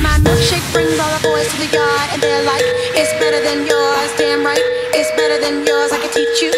My milkshake brings all the boys to the yard, and they're like, It's better than yours, damn right, it's better than yours. I can teach you,